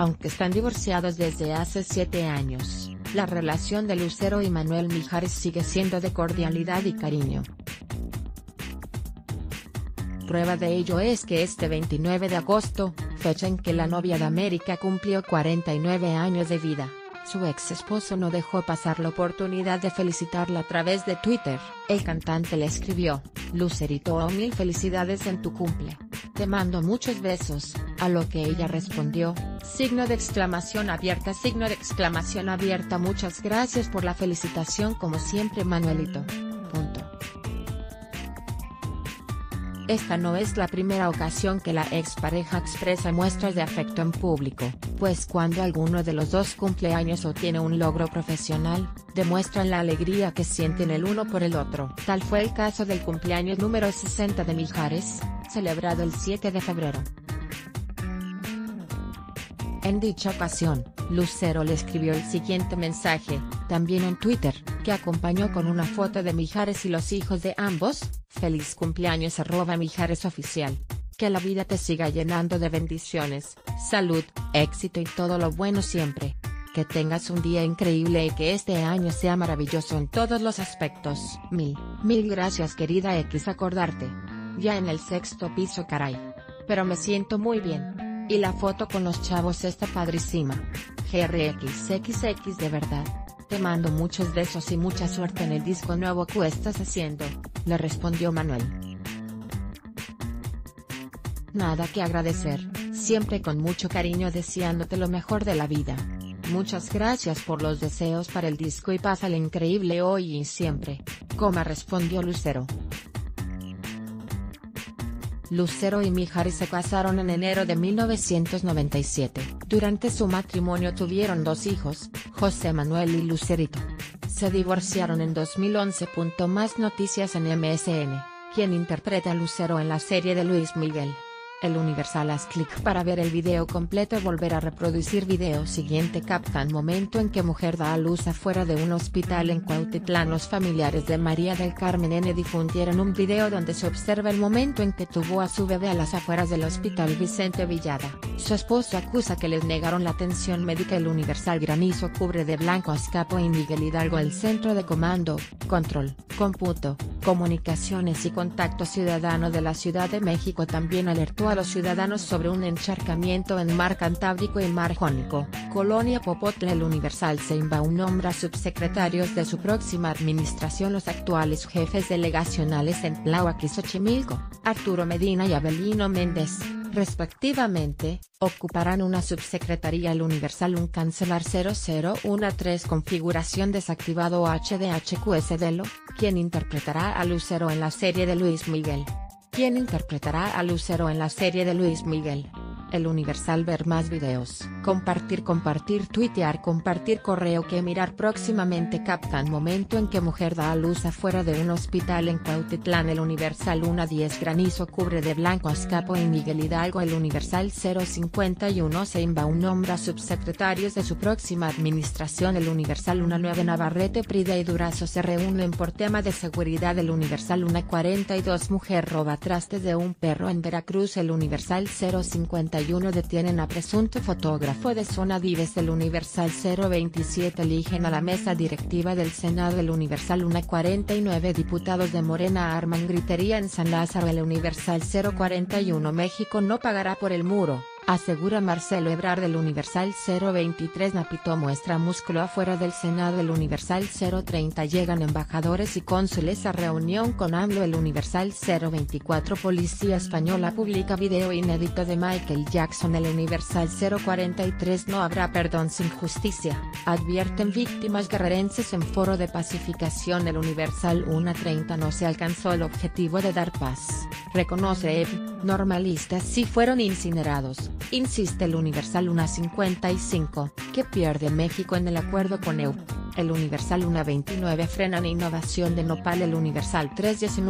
Aunque están divorciados desde hace siete años, la relación de Lucero y Manuel Mijares sigue siendo de cordialidad y cariño. Prueba de ello es que este 29 de agosto, fecha en que la novia de América cumplió 49 años de vida, su ex esposo no dejó pasar la oportunidad de felicitarla a través de Twitter. El cantante le escribió, Lucerito mil felicidades en tu cumple. Te mando muchos besos, a lo que ella respondió, signo de exclamación abierta signo de exclamación abierta muchas gracias por la felicitación como siempre Manuelito. Esta no es la primera ocasión que la expareja expresa muestras de afecto en público, pues cuando alguno de los dos cumple años o tiene un logro profesional, demuestran la alegría que sienten el uno por el otro. Tal fue el caso del cumpleaños número 60 de Mijares, celebrado el 7 de febrero. En dicha ocasión, Lucero le escribió el siguiente mensaje, también en Twitter, que acompañó con una foto de Mijares y los hijos de ambos, feliz cumpleaños arroba Mijares oficial. Que la vida te siga llenando de bendiciones, salud, éxito y todo lo bueno siempre. Que tengas un día increíble y que este año sea maravilloso en todos los aspectos. Mil, mil gracias querida X acordarte. Ya en el sexto piso caray. Pero me siento muy bien. Y la foto con los chavos está padrísima. GRXXX de verdad. Te mando muchos besos y mucha suerte en el disco nuevo que estás haciendo, le respondió Manuel. Nada que agradecer, siempre con mucho cariño deseándote lo mejor de la vida. Muchas gracias por los deseos para el disco y pásale increíble hoy y siempre, coma respondió Lucero. Lucero y Mijares se casaron en enero de 1997. Durante su matrimonio tuvieron dos hijos, José Manuel y Lucerito. Se divorciaron en 2011. Más noticias en MSN, quien interpreta a Lucero en la serie de Luis Miguel. El Universal haz clic para ver el video completo y volver a reproducir video. Siguiente captan momento en que mujer da a luz afuera de un hospital en Cuautitlán. Los familiares de María del Carmen N. difundieron un video donde se observa el momento en que tuvo a su bebé a las afueras del hospital Vicente Villada. Su esposo acusa que les negaron la atención médica. El Universal Granizo cubre de blanco a Escapo y Miguel Hidalgo el centro de comando, control, cómputo, comunicaciones y contacto ciudadano de la Ciudad de México también alertó a los ciudadanos sobre un encharcamiento en mar Cantábrico y mar Jónico. Colonia Popotla El Universal un nombra subsecretarios de su próxima administración los actuales jefes delegacionales en Tláhuac y Xochimilco, Arturo Medina y Abelino Méndez respectivamente, ocuparán una subsecretaría El Universal un cancelar 0013 configuración desactivado HDHQSDLO, quien interpretará a Lucero en la serie de Luis Miguel. ¿Quién interpretará a Lucero en la serie de Luis Miguel? El Universal ver más videos. Compartir compartir tuitear compartir correo que mirar próximamente captan momento en que mujer da a luz afuera de un hospital en Cuautitlán. El Universal 1-10 granizo cubre de blanco a escapo en Miguel Hidalgo. El Universal 051 un nombra subsecretarios de su próxima administración. El Universal 1-9 Navarrete Prida y Durazo se reúnen por tema de seguridad. El Universal 1-42 mujer roba trastes de un perro en Veracruz. El Universal 051 detienen a presunto fotógrafo de Zona Dives del Universal 027 eligen a la mesa directiva del Senado del Universal 149 diputados de Morena arman gritería en San Lázaro. El Universal 041 México no pagará por el muro asegura Marcelo Ebrard del Universal 023 Napito muestra músculo afuera del Senado. El Universal 030 llegan embajadores y cónsules a reunión con AMLO. El Universal 024 Policía Española publica video inédito de Michael Jackson. El Universal 043 no habrá perdón sin justicia, advierten víctimas guerrerenses en foro de pacificación. El Universal 130 no se alcanzó el objetivo de dar paz, reconoce EV, normalistas sí fueron incinerados insiste el Universal 1.55, que pierde México en el acuerdo con EU. El Universal 1.29 frenan innovación de Nopal El Universal 3.19